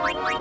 Bye.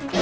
Bye.